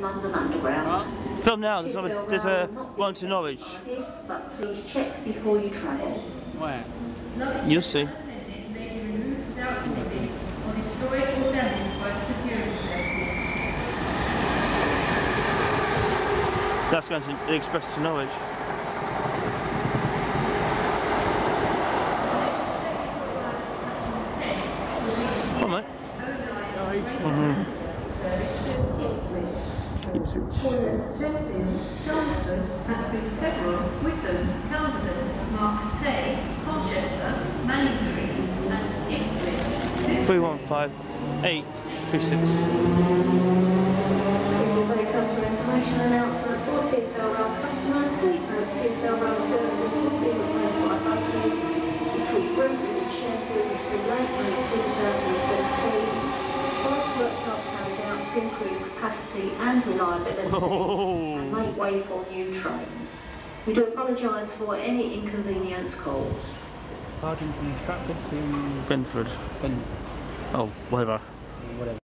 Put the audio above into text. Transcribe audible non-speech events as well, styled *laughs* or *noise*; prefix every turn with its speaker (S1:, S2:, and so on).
S1: London
S2: Film now. There's, a, there's a one to Norwich.
S1: Please check before you travel.
S3: Where?
S2: You'll see.
S4: or destroyed or damaged by the security services.
S2: That's going to the express to Norwich. Come on, mate.
S4: Oh, Ipswich. Shenfield, mm-hmm. Ipswich. This
S2: Three one five eight three six.
S1: Improve capacity and reliability
S2: Oh. *laughs*
S1: and make way for new trains. We do apologise for any inconvenience caused.
S3: Parting from Stratford to
S2: Brentwood.
S3: Finn,
S2: Oh, whatever.
S3: whatever.